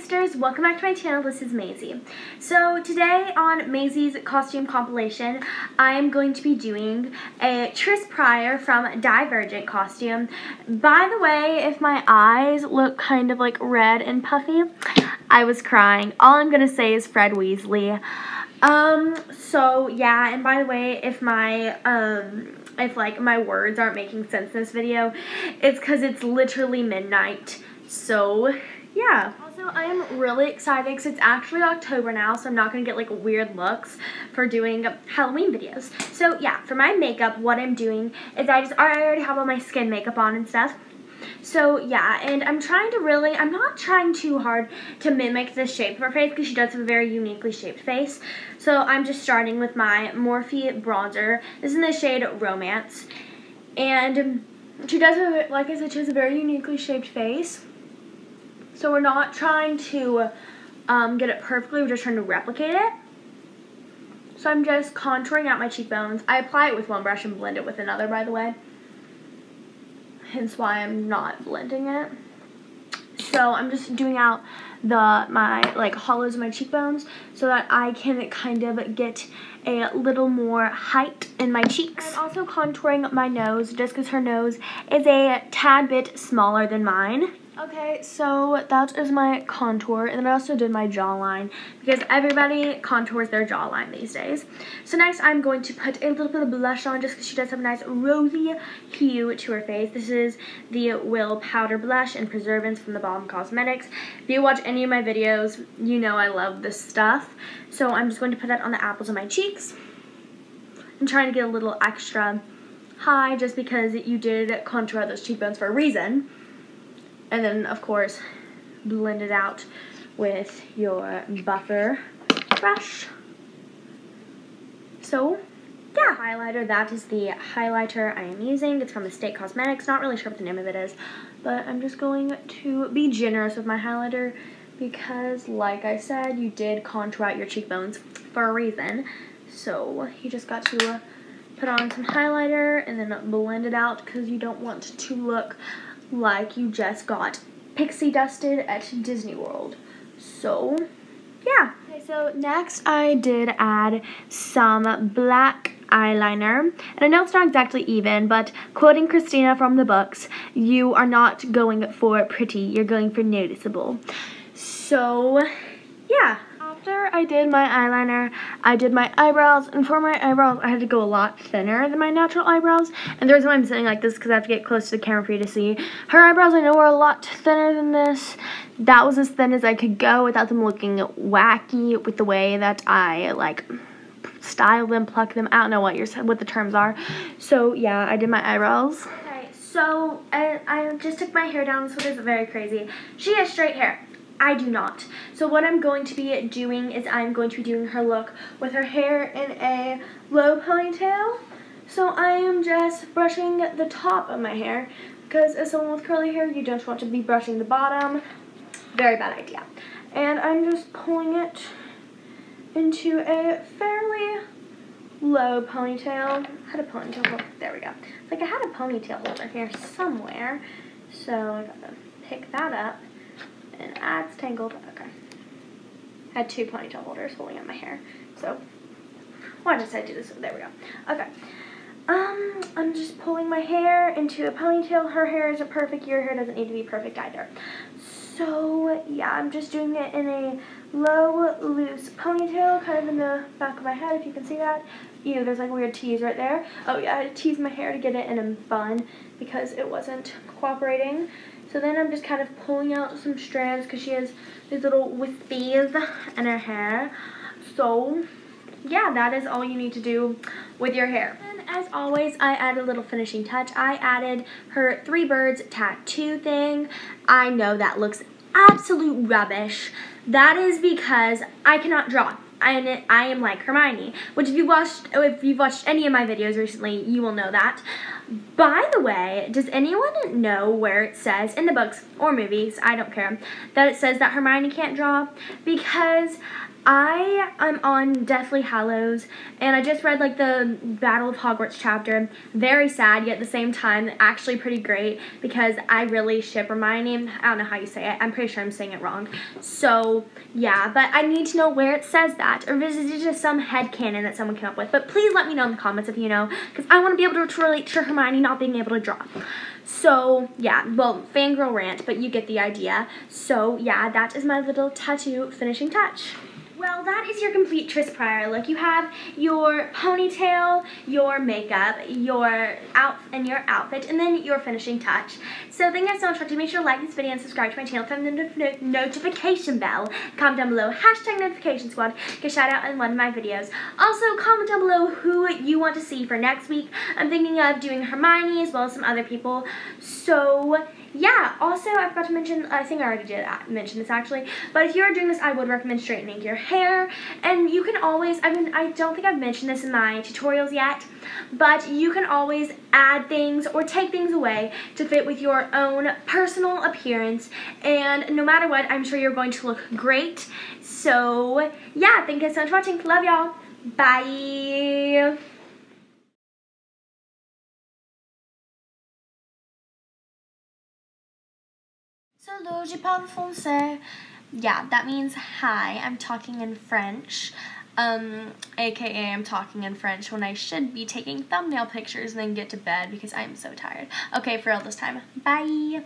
Welcome back to my channel, this is Maizy. So today on Maizy's costume compilation, I am going to be doing a Tris Prior from Divergent costume. By the way, if my eyes look kind of like red and puffy, I was crying. All I'm going to say is Fred Weasley. Um, so yeah, and by the way, if my, um, if like my words aren't making sense in this video, it's because it's literally midnight. So yeah. Also, I am really excited because it's actually October now, so I'm not going to get like weird looks for doing Halloween videos. So yeah, for my makeup, what I'm doing is I just, I already have all my skin makeup on and stuff. So yeah, and I'm trying to really, I'm not trying too hard to mimic the shape of her face because she does have a very uniquely shaped face. So I'm just starting with my Morphe bronzer. This is in the shade Romance. And she does have, like I said, she has a very uniquely shaped face. So we're not trying to um, get it perfectly, we're just trying to replicate it. So I'm just contouring out my cheekbones. I apply it with one brush and blend it with another, by the way. Hence why I'm not blending it. So I'm just doing out the my like hollows of my cheekbones so that I can kind of get a little more height in my cheeks. I'm also contouring my nose just because her nose is a tad bit smaller than mine. Okay, so that is my contour, and then I also did my jawline, because everybody contours their jawline these days. So next, I'm going to put a little bit of blush on, just because she does have a nice rosy hue to her face. This is the Will Powder Blush and Preservance from the Balm Cosmetics. If you watch any of my videos, you know I love this stuff. So I'm just going to put that on the apples of my cheeks. I'm trying to get a little extra high, just because you did contour those cheekbones for a reason. And then, of course, blend it out with your buffer brush. So, yeah, highlighter, that is the highlighter I am using. It's from Estate Cosmetics. Not really sure what the name of it is, but I'm just going to be generous with my highlighter because, like I said, you did contour out your cheekbones for a reason. So, you just got to uh, put on some highlighter and then blend it out because you don't want to look like you just got pixie dusted at Disney World. So, yeah. Okay, so next I did add some black eyeliner. And I know it's not exactly even, but quoting Christina from the books, you are not going for pretty, you're going for noticeable. So, yeah after I did my eyeliner, I did my eyebrows, and for my eyebrows, I had to go a lot thinner than my natural eyebrows, and the reason why I'm sitting like this because I have to get close to the camera for you to see. Her eyebrows, I know, are a lot thinner than this. That was as thin as I could go without them looking wacky with the way that I, like, style them, pluck them. I don't know what your what the terms are. So, yeah, I did my eyebrows. Okay, so I, I just took my hair down, so this is very crazy. She has straight hair. I do not. So what I'm going to be doing is I'm going to be doing her look with her hair in a low ponytail. So I am just brushing the top of my hair because as someone with curly hair, you don't want to be brushing the bottom. Very bad idea. And I'm just pulling it into a fairly low ponytail. I had a ponytail holder. There we go. Like I had a ponytail holder here somewhere. So I gotta pick that up and ah, it's tangled. Okay. I had two ponytail holders holding up my hair. So, why did I do this? There we go. Okay. Um, I'm just pulling my hair into a ponytail. Her hair isn't perfect. Your hair doesn't need to be perfect either. So, yeah, I'm just doing it in a low, loose ponytail, kind of in the back of my head, if you can see that. Ew, there's like a weird tease right there. Oh, yeah, I had to tease my hair to get it in a bun because it wasn't cooperating. So then I'm just kind of pulling out some strands because she has these little wispies in her hair. So yeah, that is all you need to do with your hair. And as always, I add a little finishing touch. I added her three birds tattoo thing. I know that looks absolute rubbish. That is because I cannot draw. I, I am like Hermione, which if you watched if you've watched any of my videos recently, you will know that. By the way, does anyone know where it says in the books or movies, I don't care, that it says that Hermione can't draw? Because I am on Deathly Hallows, and I just read like the Battle of Hogwarts chapter. Very sad, yet at the same time, actually pretty great because I really ship Hermione. I don't know how you say it. I'm pretty sure I'm saying it wrong. So yeah, but I need to know where it says that, or is it just some head canon that someone came up with? But please let me know in the comments if you know, because I want to be able to relate to Hermione not being able to draw. So, yeah, well, fangirl rant, but you get the idea. So, yeah, that is my little tattoo finishing touch. Well, that is your complete Tris Prior look. You have your ponytail, your makeup, your out and your outfit, and then your finishing touch. So thank you guys so much for watching. Make sure to like this video and subscribe to my channel. Turn the notification bell. Comment down below, hashtag notification squad. Get shout out in one of my videos. Also, comment down below who you want to see for next week. I'm thinking of doing Hermione as well as some other people. So yeah, also I forgot to mention, I think I already did mention this actually, but if you are doing this, I would recommend straightening your hair, and you can always, I mean, I don't think I've mentioned this in my tutorials yet, but you can always add things or take things away to fit with your own personal appearance, and no matter what, I'm sure you're going to look great, so yeah, thank you so much for watching, love y'all, bye! Salut, je parle français. Yeah, that means hi. I'm talking in French. Um, aka I'm talking in French when I should be taking thumbnail pictures and then get to bed because I'm so tired. Okay, for all this time. Bye!